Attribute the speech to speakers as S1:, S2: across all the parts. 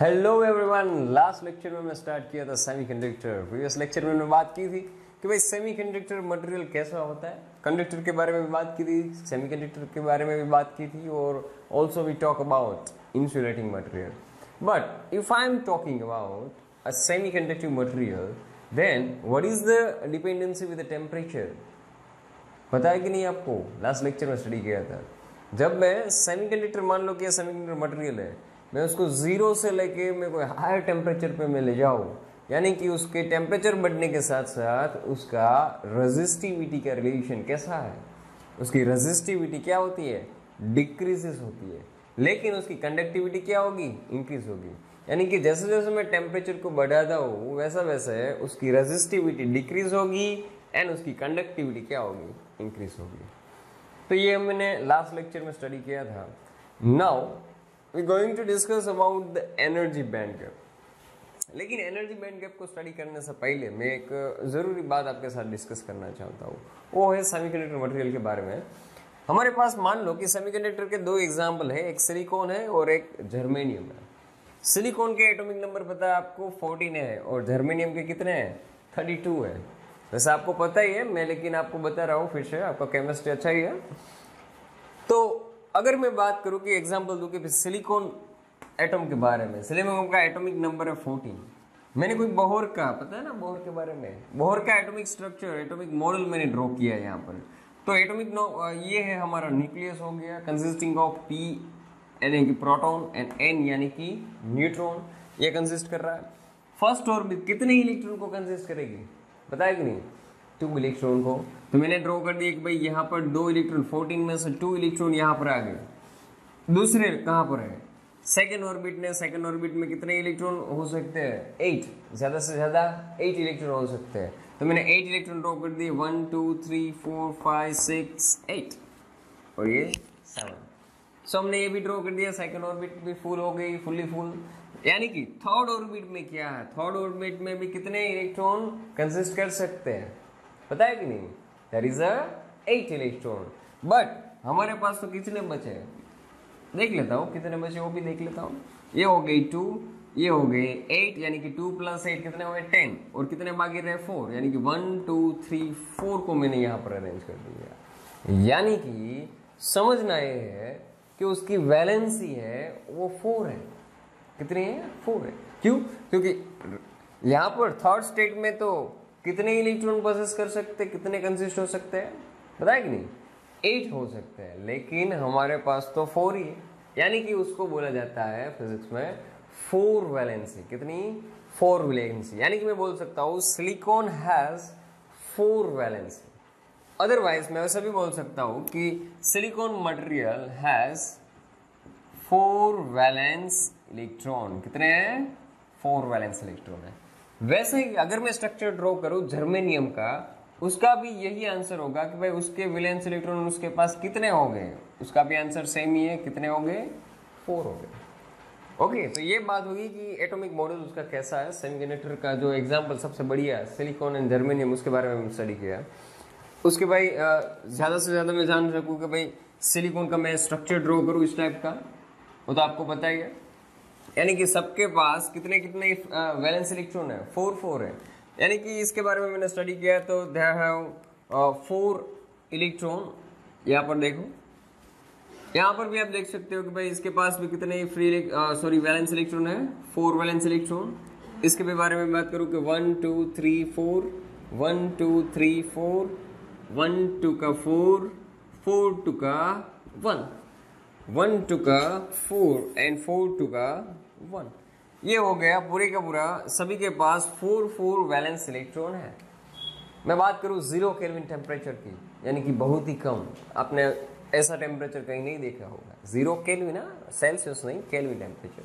S1: Hello everyone last lecture में मैं start किया था सेमीकंडक्टर प्रीवियस लेक्चर में मैं बात की थी कि भाई सेमीकंडक्टर मटेरियल कैसा होता है। कंडक्टर के बारे में भी बात की थी सेमीकंडक्टर के बारे में भी बात की थी और also we talk about insulating material but if I am talking about a semiconductive material then what is the dependency with the temperature पता है कि नहीं आपको? लास्ट लेक्चर में स्टडी किया था। जब मैं सेमीकंडक्टर मान लो कि सेमीकंडक्टर मटेरियल है मैं उसको ज़ीरो से लेके मैं कोई हायर टेम्परेचर पे मैं ले जाऊँ। यानी कि उसके टेम्परेचर बढ़ने के साथ साथ उसका रजिस्टिविटी का रिलेशन कैसा है? उसकी रजिस्टिविटी क्या होती है? डिक्रीजेस होती है। लेकिन उसकी कंडक्टिविटी क्या होगी? इंक्रीज होगी। यानी कि जैसे जैसे मैं टेम्परेचर को बढ़ाता हूँ वैसा वैसे उसकी रजिस्टिविटी डिक्रीज होगी एंड उसकी कंडक्टिविटी क्या होगी? इंक्रीज होगी। तो ये मैंने लास्ट लेक्चर में स्टडी किया था। Now we going to discuss about the energy band gap लेकिन एनर्जी बैंड गैप को स्टडी करने से पहले मैं एक ज़रूरी बात आपके साथ डिस्कस करना चाहता हूँ। वो है सेमीकंडक्टर मटेरियल के बारे में। हमारे पास मान लो कि सेमीकंडक्टर के दो एग्ज़ाम्पल है, एक सिलिकॉन है और एक जर्मेनियम है। सिलिकॉन के एटॉमिक नंबर पता है आपको? 14 है और जर्मेनियम के कितने हैं? 32 है। वैसे आपको पता ही है, मैं लेकिन आपको बता रहा हूँ फिर से, आपका केमिस्ट्री अच्छा ही है। तो अगर मैं बात करूँ कि एग्ज़ाम्पल दूँ कि सिलिकॉन एटम के बारे में सिलिकॉन का एटॉमिक नंबर है फोर्टीन मैंने कोई बोहर का, पता है ना, बोहर के बारे में? बोहर का एटॉमिक स्ट्रक्चर एटॉमिक मॉडल मैंने ड्रॉ किया है यहाँ पर। तो एटॉमिक ये है हमारा न्यूक्लियस हो गया कंसिस्टिंग ऑफ़ पी यानी कि प्रोटॉन एंड एन यानी कि न्यूट्रॉन ये कंसिस्ट कर रहा है। फ़र्स्ट ऑर्बिट कितने इलेक्ट्रॉन को कंसिस्ट करेगी? बताया कि नहीं? टू इलेक्ट्रॉन को। तो मैंने ड्रॉ कर दिया कि भाई यहाँ पर दो इलेक्ट्रॉन फोर्टीन में से टू इलेक्ट्रॉन यहाँ पर आ गए। दूसरे कहाँ पर है? सेकेंड ऑर्बिट ने सेकेंड ऑर्बिट में कितने इलेक्ट्रॉन हो सकते हैं? एट ज़्यादा से ज़्यादा एट इलेक्ट्रॉन हो सकते हैं। तो मैंने एट इलेक्ट्रॉन ड्रॉ कर दिए। One two three four five six eight और ये सेवन सो so, हमने ये भी ड्रॉ कर दिया। सेकेंड ऑर्बिट भी फुल हो गई फुल्ली फुल यानी कि थर्ड ऑर्बिट में क्या है? थर्ड ऑर्बिट में भी कितने इलेक्ट्रॉन कंसिस्ट कर सकते हैं? पता है कि नहीं? There is eight electron but हमारे पास तो कितने बचे? देख लेता हूँ, कितने बचे वो भी देख लेता हूँ। ये हो गई टू ये हो गए एट यानी कि टू प्लस एट कितने हो गए? टेन और कितने बाकी रहे? फोर यानी कि वन टू थ्री फोर को मैंने यहाँ पर अरेंज कर दिया। यानी कि समझना ये है कि उसकी वैलेंसी है, वो फोर है। कितनी है? फोर है। क्यों? क्योंकि यहाँ पर थर्ड स्टेट में तो कितने इलेक्ट्रॉन प्रोसेस कर सकते, कितने कंसिस्ट हो सकते हैं बताया कि नहीं? एट हो सकते हैं, लेकिन हमारे पास तो फोर ही है। यानी कि उसको बोला जाता है फिजिक्स में फोर वैलेंसी कितनी? फोर वैलेंसी यानी कि मैं बोल सकता हूँ silicon has four valency otherwise मैं वैसा भी बोल सकता हूँ कि silicon material has four valence electron कितने हैं? फोर वैलेंस इलेक्ट्रॉन है। वैसे ही अगर मैं स्ट्रक्चर ड्रॉ करूँ जर्मेनियम का, उसका भी यही आंसर होगा कि भाई उसके विलेंस इलेक्ट्रॉन उसके पास कितने हो गए? उसका भी आंसर सेम ही है, कितने हो गए? फोर हो गए। ओके तो ये बात होगी कि एटॉमिक मॉडल उसका कैसा है? सेमीकंडक्टर का जो एग्जांपल सबसे बढ़िया सिलिकॉन एंड जर्मेनियम उसके बारे में स्टडी किया। उसके भाई ज़्यादा से ज़्यादा मैं जान सकूँ कि भाई सिलिकॉन का मैं स्ट्रक्चर ड्रॉ करूँ इस टाइप का, वो तो आपको पता ही है। यानी कि सबके पास कितने कितने वैलेंस इलेक्ट्रॉन है? फोर फोर है। यानी कि इसके बारे में मैंने स्टडी किया तो देर हैव फोर इलेक्ट्रॉन यहाँ पर देखो। यहाँ पर भी आप देख सकते हो कि भाई इसके पास भी कितने फ्री सॉरी वैलेंस इलेक्ट्रॉन है। फोर वैलेंस इलेक्ट्रॉन इसके भी बारे में बात करूँ कि one two three four one two three four one two का फोर फोर टू का वन वन टू का फोर एंड फोर टू का वन। ये हो गया पूरे का पूरा सभी के पास फोर फोर वैलेंस इलेक्ट्रॉन है। मैं बात करूँ ज़ीरो केल्विन टेम्परेचर की यानी कि बहुत ही कम। आपने ऐसा टेम्परेचर कहीं नहीं देखा होगा। ज़ीरो केल्विन ना सेल्सियस नहीं केल्विन टेम्परेचर।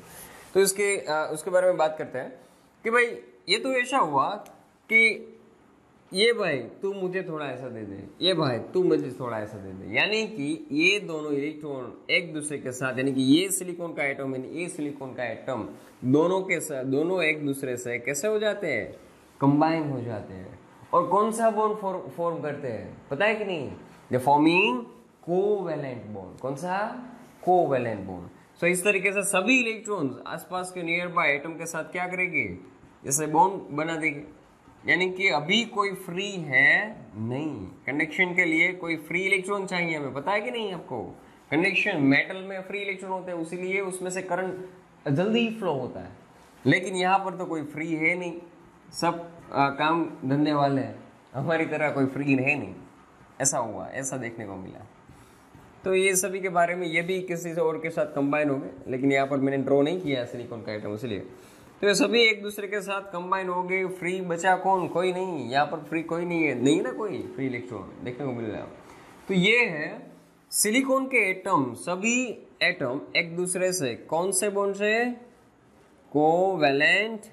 S1: तो इसके आ, उसके बारे में बात करते हैं कि भाई ये तो ऐसा हुआ कि ये भाई, तू मुझे थोड़ा ऐसा दे दे। ये भाई, तू मुझे थोड़ा ऐसा दे दे। यानी कि ये दोनों इलेक्ट्रॉन एक दूसरे के साथ, यानी कि ये सिलिकॉन का एटम यानी ये सिलिकॉन का एटम दोनों के साथ दोनों एक दूसरे से कैसे हो जाते हैं? कंबाइन हो जाते हैं। और कौन सा बॉन्ड फॉर्म करते हैं? पता है कि नहीं? द फॉर्मिंग कोवेलेंट बॉन्ड कौन सा? कोवेलेंट बॉन्ड सो इस तरीके से सभी इलेक्ट्रॉन्स आसपास के नियर बाय एटम के साथ क्या करेंगे? जैसे बॉन्ड बना देंगे। यानी कि अभी कोई फ्री है नहीं। कंडक्शन के लिए कोई फ्री इलेक्ट्रॉन चाहिए हमें पता है कि नहीं आपको? कंडक्शन मेटल में फ्री इलेक्ट्रॉन होते हैं उसीलिए उसमें से करंट जल्दी ही फ्लो होता है। लेकिन यहाँ पर तो कोई फ्री है नहीं। सब आ, काम धंधे वाले हैं। हमारी तरह कोई फ्री है नहीं। ऐसा हुआ ऐसा देखने को मिला। तो ये सभी के बारे में ये भी किसी से और के साथ कंबाइन हो गए लेकिन यहाँ पर मैंने ड्रॉ नहीं किया सिलिकॉन का आइटम इसलिए तो ये सभी एक दूसरे के साथ कंबाइन हो गए फ्री बचा कौन? कोई नहीं, यहाँ पर फ्री कोई नहीं है। नहीं ना कोई? फ्री इलेक्ट्रॉन देखने को मिल रहा तो ये है सिलिकॉन के एटम सभी एटम एक दूसरे से, कौन से बॉन्ड से? कोवेलेंट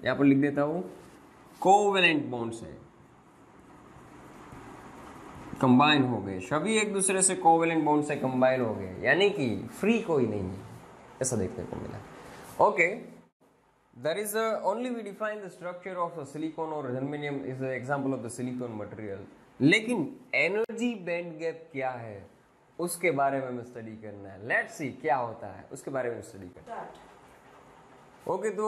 S1: यहाँ पर लिख देता हूँ। कोवेलेंट बॉन्ड से। कंबाइन हो गए। सभी एक दूसरे से कोवेलेंट बॉन्ड से कंबाइन हो गए। यानी कि फ्री कोई नहीं है। ऐसा देखने को मिला। Okay there is a, only we define the structure of a silicon or germanium is an example of the silicon material. लेकिन एनर्जी बैंड गैप क्या है? उसके बारे में हमें स्टडी करना है। लेट्स सी क्या होता है। उसके बारे में स्टडी करना है। ओके okay, तो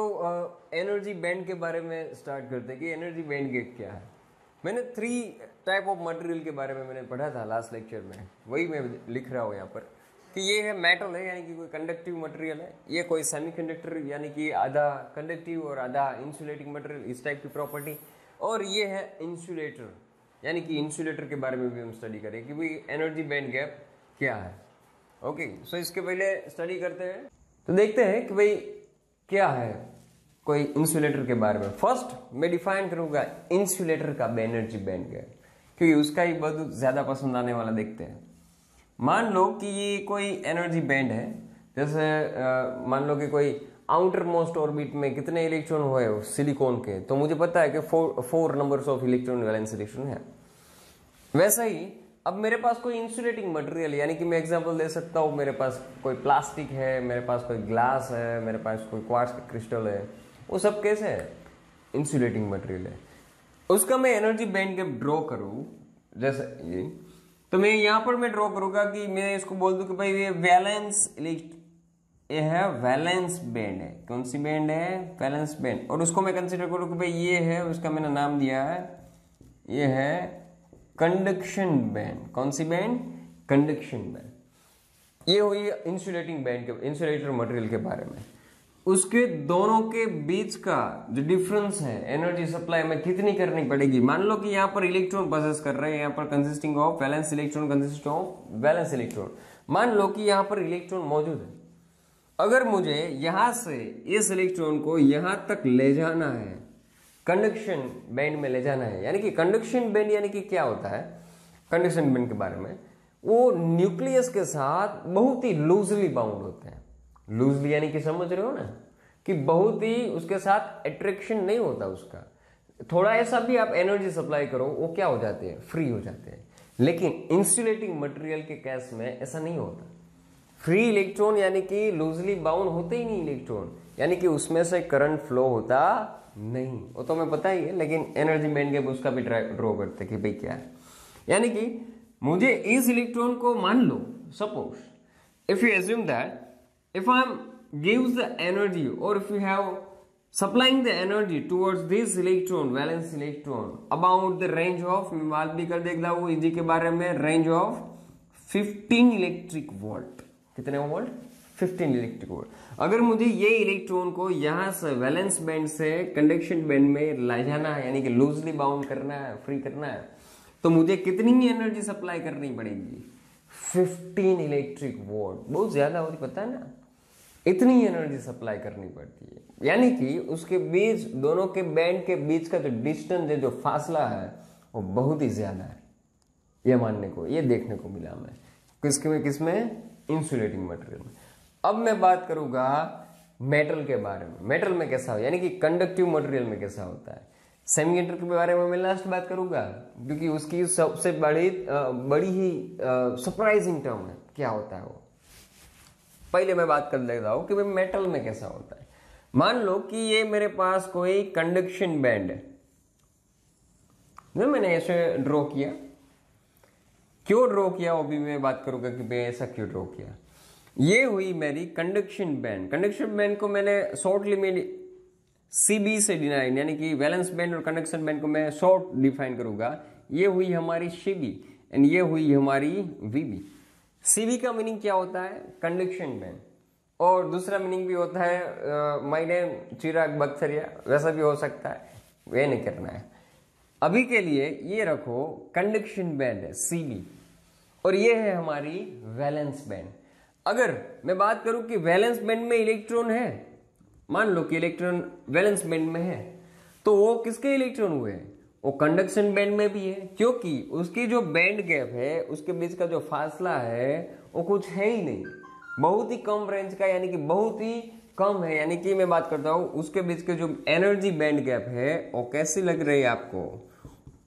S1: एनर्जी uh, बैंड के बारे में स्टार्ट करते हैं कि एनर्जी बैंड गैप क्या है। मैंने थ्री टाइप ऑफ़ मटेरियल के बारे में मैंने पढ़ा था लास्ट लेक्चर में। वही मैं लिख रहा हूँ यहाँ पर। कि ये है मेटल है, यानी कि कोई कंडक्टिव मटेरियल है। ये कोई सेमीकंडक्टर यानी कि आधा कंडक्टिव और आधा इंसुलेटिंग मटेरियल इस टाइप की प्रॉपर्टी और ये है इंसुलेटर यानी कि इंसुलेटर के बारे में भी हम स्टडी करें कि भाई एनर्जी बैंड गैप क्या है। ओके सो इसके पहले स्टडी करते हैं। तो देखते हैं कि भाई क्या है कोई इंसुलेटर के बारे में। फ़र्स्ट मैं डिफाइन करूँगा इंसुलेटर का एनर्जी बैंड गैप क्योंकि उसका ही बहुत ज़्यादा पसंद आने वाला देखते हैं। मान लो कि ये कोई एनर्जी बैंड है, जैसे मान लो कि कोई आउटर मोस्ट ऑर्बिट में कितने इलेक्ट्रॉन हुए सिलिकॉन के तो मुझे पता है कि four four numbers of electron valence electron है। वैसा ही, अब मेरे पास कोई इंसुलेटिंग मटेरियल यानी कि मैं एग्जांपल दे सकता हूँ, मेरे पास कोई प्लास्टिक है, मेरे पास कोई ग्लास है, मेरे पास कोई क्वार्ट्स क्रिस्टल है, वो सब कैसे है? इंसुलेटिंग मटेरियल है। उसका मैं एनर्जी बैंड के ड्रॉ करूँ, जैसे ये तो मैं यहाँ पर मैं ड्रॉ करूँगा कि मैं इसको बोल दूँ कि भाई ये वैलेंस ये है वैलेंस बैंड है। कौन सी बैंड है? वैलेंस बैंड और उसको मैं कंसिडर करूँ कि भाई ये है, उसका मैंने नाम दिया है। ये है कंडक्शन बैंड कौन सी बैंड कंडक्शन बैंड ये हुई इंसुलेटिंग बैंड के इंसुलेटर मटेरियल के बारे में। उसके दोनों के बीच का जो डिफरेंस है एनर्जी सप्लाई में कितनी करनी पड़ेगी? मान लो कि यहाँ पर इलेक्ट्रॉन प्रोसेस कर रहे हैं, यहाँ पर consisting of balance electron consist of valence electron मान लो कि यहाँ पर इलेक्ट्रॉन मौजूद है। अगर मुझे यहाँ से इस इलेक्ट्रॉन को यहाँ तक ले जाना है कंडक्शन बैंड में ले जाना है, यानी कि कंडक्शन बैंड यानी कि क्या होता है? कंडक्शन बैंड के बारे में, वो न्यूक्लियस के साथ बहुत ही लूजली बाउंड होते हैं। लूजली यानी कि समझ रहे हो ना? कि बहुत ही उसके साथ अट्रैक्शन नहीं होता उसका। थोड़ा ऐसा भी आप एनर्जी सप्लाई करो, वो क्या हो जाते हैं? फ्री हो जाते हैं। लेकिन इंसुलेटिंग मटेरियल के केस में ऐसा नहीं होता। फ्री इलेक्ट्रॉन यानी कि लूजली बाउंड होते ही नहीं इलेक्ट्रॉन यानी कि उसमें से करंट फ्लो होता नहीं। वो तो मैं पता ही है, लेकिन एनर्जी बैंड के उसका भी ड्रॉ करते कि भाई क्या है। यानी कि मुझे इस इलेक्ट्रॉन को मान लो suppose if you assume that if I'm gives the energy, or if you have supplying the energy towards this electron, valence electron, about the range of मैं बात भी कर देखता हूँ इजी के बारे में, range of 15 इलेक्ट्रिक वोल्ट कितने वोल्ट 15 इलेक्ट्रिक वोल्ट अगर मुझे ये इलेक्ट्रॉन को यहाँ से वैलेंस बैंड से कंडक्शन बैंड में ला जाना है, यानी कि लूजली बाउंड करना है फ्री करना है तो मुझे कितनी एनर्जी सप्लाई करनी पड़ेगी? 15 इलेक्ट्रिक वोल्ट बहुत ज़्यादा होती, पता है ना? इतनी एनर्जी सप्लाई करनी पड़ती है। यानी कि उसके बीच, दोनों के बैंड के बीच का जो डिस्टेंस है, जो फासला है, वो बहुत ही ज़्यादा है। ये मानने को, ये देखने को मिला मैं किसके में किसमें इंसुलेटिंग मटेरियल में। अब मैं बात करूँगा मेटल के बारे में। मेटल में कैसा हो? यानी कि कंडक्टिव मटेरियल में कैसा होता है? सेमीकंडक्टर के बारे में मैं लास्ट बात करूँगा, क्योंकि उसकी सबसे बड़ी बड़ी ही सरप्राइजिंग टर्म है। क्या होता है वो? पहले मैं बात कर लेता हूँ कि भाई मेटल में कैसा होता है। मान लो कि ये मेरे पास कोई कंडक्शन बैंड है। मैंने ऐसे ड्रॉ किया। क्यों ड्रॉ किया? वो भी मैं बात करूँगा कि भाई ऐसा क्यों ड्रॉ किया? ये हुई मेरी कंडक्शन बैंड कंडक्शन बैंड को मैंने शॉर्टली में सीबी से डिनाइन यानी कि वैलेंस बैंड और कंडक्शन बैंड को मैं शॉर्ट डिफाइन करूँगा। ये हुई हमारी सीबी एंड ये हुई हमारी वीबी सीबी का मीनिंग क्या होता है? कंडक्शन बैंड और दूसरा मीनिंग भी होता है माई नेम चिराग बख्तरिया वैसा भी हो सकता है। वे नहीं करना है। अभी के लिए ये रखो कंडक्शन बैंड है सीबी और ये है हमारी वैलेंस बैंड अगर मैं बात करूँ कि वैलेंस बैंड में इलेक्ट्रॉन है, मान लो कि इलेक्ट्रॉन वैलेंस बैंड में है तो वो किसके इलेक्ट्रॉन हुए वो कंडक्शन बैंड में भी है, क्योंकि उसकी जो बैंड गैप है, उसके बीच का जो फासला है, वो कुछ है ही नहीं। बहुत ही कम रेंज का, यानी कि बहुत ही कम है, यानी कि मैं बात करता हूँ, उसके बीच के जो एनर्जी बैंड गैप है, वो कैसी लग रही है आपको?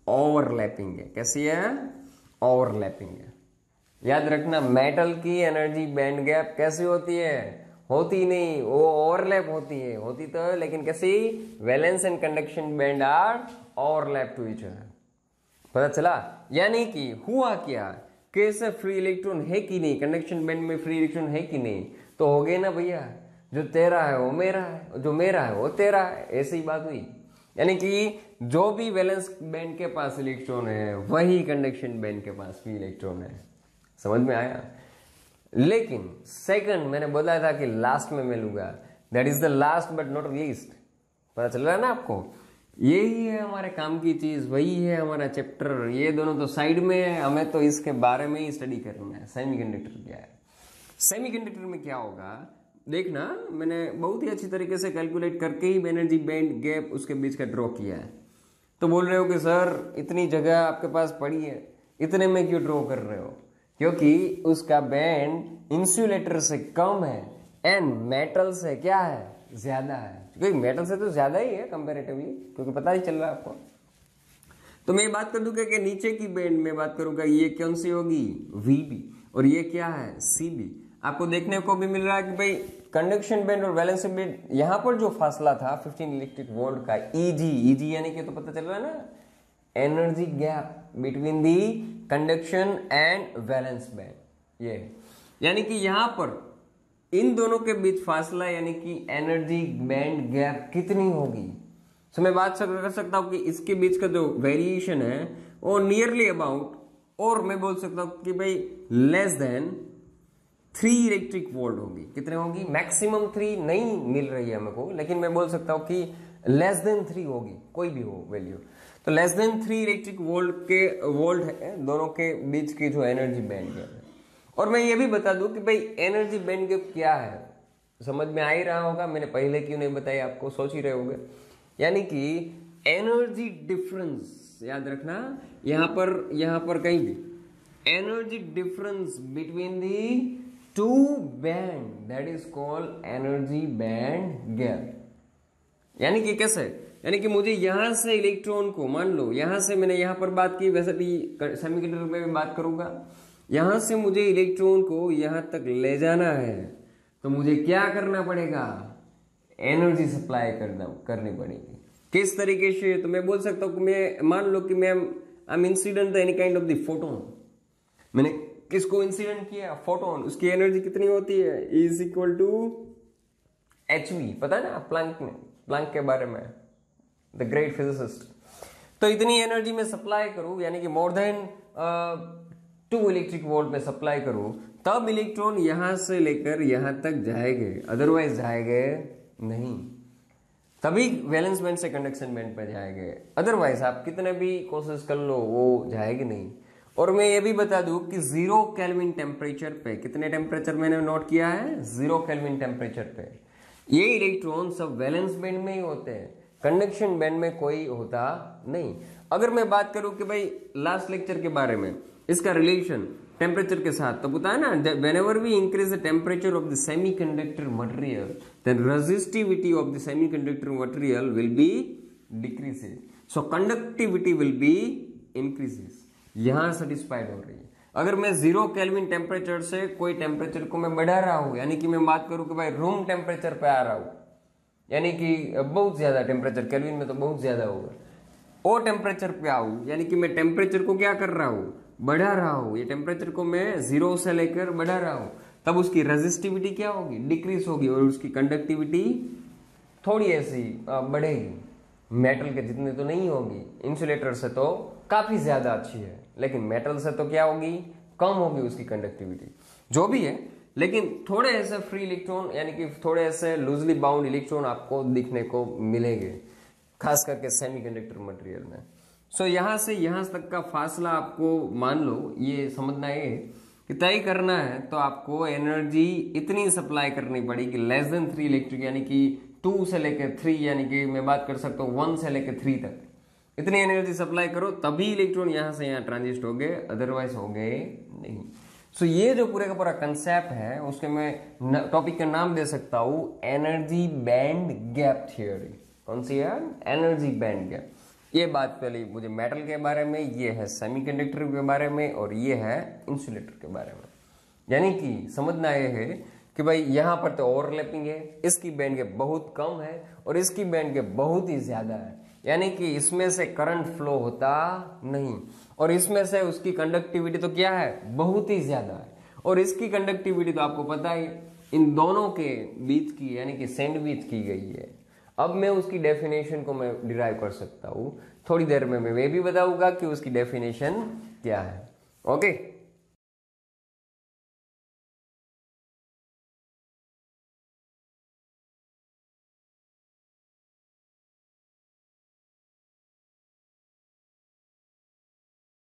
S1: ओवरलैपिंग है। कैसी है? ओवरलैपिंग है। याद रखना मेटल की एनर्जी बैंड गैप कैसी होती है? होती नहीं, वो ओवरलैप होती है। होती तो लेकिन कैसी? Valence and conduction band are overlap to each पता चला? यानी कि हुआ क्या? कैसे फ्री इलेक्ट्रॉन है कि नहीं? कंडक्शन बैंड में फ्री इलेक्ट्रॉन है कि नहीं? तो हो गए ना भैया, जो तेरा है वो मेरा है, जो मेरा है वो तेरा है। ऐसी बात हुई। यानी कि जो भी वैलेंस बैंड के पास इलेक्ट्रॉन है, वही कंडक्शन बैंड के पास भी इलेक्ट्रॉन है। समझ में आया? लेकिन सेकंड मैंने बोला था कि लास्ट में मिलूँगा। That is the last but not least पता चल रहा है ना आपको? यही है हमारे काम की चीज़, वही है हमारा चैप्टर ये दोनों तो साइड में है, हमें तो इसके बारे में ही स्टडी करना है। सेमीकंडक्टर क्या है? सेमीकंडक्टर में क्या होगा? देखना, मैंने बहुत ही अच्छी तरीके से कैलकुलेट करके ही एनर्जी बैंड गैप उसके बीच का ड्रॉ किया है। तो बोल रहे हो कि, सर, इतनी जगह आपके पास पड़ी है, इतने में क्यों ड्रॉ कर रहे हो? क्योंकि उसका बैंड इंसुलेटर से कम है एंड मेटल से क्या है? ज़्यादा है। क्योंकि मेटल से तो ज़्यादा ही है कंपेरेटिवली क्योंकि पता ही चल रहा है आपको। तो मैं बात कर दूँगा कि नीचे की बैंड में बात करूँगा ये कौन सी होगी? वीबी और ये क्या है? सीबी आपको देखने को भी मिल रहा है कि भाई कंडक्शन बैंड और वैलेंस बैंड यहाँ पर जो फासला था 15 इलेक्ट्रिक वोल्ट का ईजी ईजी यानी कि तो पता चल रहा है ना? Energy gap between the conduction and valence band ये। यानी कि यहाँ पर इन दोनों के बीच फासला यानी कि एनर्जी बैंड गैप कितनी होगी? सो मैं बात कर सकता हूँ कि इसके बीच का जो वेरिएशन है, वो नियरली अबाउट और मैं बोल सकता हूँ कि भाई less than three electric volt होगी। कितने होगी? मैक्सिमम थ्री नहीं मिल रही है मेरे को लेकिन मैं बोल सकता हूँ कि लेस देन थ्री होगी, कोई भी हो वैल्यू तो less than three electric volt के वोल्ट है, दोनों के बीच की जो एनर्जी बैंड है। और मैं ये भी बता दूँ कि भाई एनर्जी बैंड गैप क्या है? समझ में आ ही रहा होगा, मैंने पहले क्यों नहीं बताया, आपको सोच ही रहे होगे। यानी कि एनर्जी डिफरेंस याद रखना, यहाँ पर यहाँ पर कहीं भी energy difference between the two band that is called energy band gap यानी कि कैसे? यानी कि मुझे यहाँ से इलेक्ट्रॉन को, मान लो, यहाँ से मैंने यहाँ पर बात की, वैसे भी सेमीकंडक्टर में भी बात करूँगा। यहाँ से मुझे इलेक्ट्रॉन को यहाँ तक ले जाना है। तो मुझे क्या करना पड़ेगा? एनर्जी सप्लाई करना, करनी पड़ेगी। किस तरीके से? तो मैं बोल सकता हूँ मैं, मान लो कि मैं I am incident any kind of the photon मैंने किसको इंसिडेंट किया? फोटोन उसकी एनर्जी कितनी होती है? Is equal to H V पता है ना प्लैंक ने प्लैंक के बारे में द ग्रेट फिजिसिस्ट तो इतनी एनर्जी में सप्लाई करूँ, यानी कि more than two electric volt में सप्लाई करूँ, तब इलेक्ट्रॉन यहाँ से लेकर यहाँ तक जाएँगे अदरवाइज़ जाएँगे नहीं। तभी वैलेंस बैंड से कंडक्शन बैंड पे जाएँगे। अदरवाइज़ आप कितने भी कोशिश कर लो, वो जाएगी नहीं। और मैं ये भी बता दूँ कि ज़ीरो कैलविन टेम्परेचर पे, कितने टेम्परेचर मैंने नोट किया है? ज़ीरो कैलविन टेम्परेचर पे। ये इलेक्ट्रॉन सब वैलेंस बैंड में ही होते हैं। कंडक्शन बैंड में कोई होता नहीं। अगर मैं बात करूँ कि भाई लास्ट लेक्चर के बारे में इसका रिलेशन टेम्परेचर के साथ। तो है ना whenever we increase the temperature of the semiconductor material then resistivity of the semiconductor material will be decreases so conductivity will be increases यहाँ सेटिस्फाइड हो रही है। अगर मैं ज़ीरो कैलविन टेम्परेचर से कोई टेम्परेचर को मैं बढ़ा रहा हूँ, यानी कि मैं बात करूँ कि भाई रूम टेम्परेचर पे आ रहा हूँ, यानी कि बहुत ज़्यादा टेम्परेचर कैलविन में तो बहुत ज़्यादा होगा। ओ टेम्परेचर पे आऊँ, यानी कि मैं टेम्परेचर को क्या कर रहा हूँ? बढ़ा रहा हूँ। ये टेम्परेचर को मैं ज़ीरो से लेकर बढ़ा रहा हूँ। तब उसकी रेजिस्टिविटी क्या होगी? डिक्रीज होगी और उसकी कंडक्टिविटी थोड़ी ऐसी बढ़ेगी। मेटल के जितने तो नहीं होगी इंसुलेटर से तो काफ़ी ज़्यादा अच्छी है। लेकिन मेटल से तो क्या होगी? कम होगी उसकी कंडक्टिविटी जो भी है, लेकिन थोड़े ऐसे फ्री इलेक्ट्रॉन यानी कि थोड़े ऐसे लूजली बाउंड इलेक्ट्रॉन आपको दिखने को मिलेंगे। खास करके सेमीकंडक्टर मटेरियल में। सो so, यहाँ से यहाँ तक का फासला आपको मान लो ये समझना है कि तय करना है तो आपको एनर्जी इतनी सप्लाई करनी पड़ेगी लेस देन थ्री इलेक्ट्रिक यानी कि टू से लेकर थ्री यानी कि मैं बात कर सकता हूँ वन से लेकर थ्री तक। इतनी एनर्जी सप्लाई करो तभी इलेक्ट्रॉन यहाँ से यहाँ ट्रांजिस्ट हो गए अदरवाइज़ हो गए नहीं। सो so, ये जो पूरे का पूरा कंसेप्ट है उसके मैं टॉपिक का नाम दे सकता हूँ एनर्जी बैंड गैप थियोरी कौन सी है? एनर्जी बैंड गैप ये बात पहले मुझे मेटल के बारे में, ये है सेमीकंडक्टर के बारे में और ये है इंसुलेटर के बारे में। यानी कि समझना ये है कि भाई यहाँ पर तो ओवरलैपिंग है, इसकी बैंड गैप बहुत कम है और इसकी बैंड गैप बहुत ही ज़्यादा है। यानी कि इसमें से करंट फ्लो होता नहीं और इसमें से उसकी कंडक्टिविटी तो क्या है? बहुत ही ज़्यादा है। और इसकी कंडक्टिविटी तो आपको पता ही, इन दोनों के बीच की, यानी कि सैंडविच की गई है। अब मैं उसकी डेफिनेशन को मैं डिराइव कर सकता हूँ। थोड़ी देर में मैं ये भी बताऊँगा कि उसकी डेफिनेशन क्या है। ओके